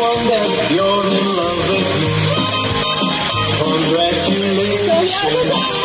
one that you're in love with me. Congratulations.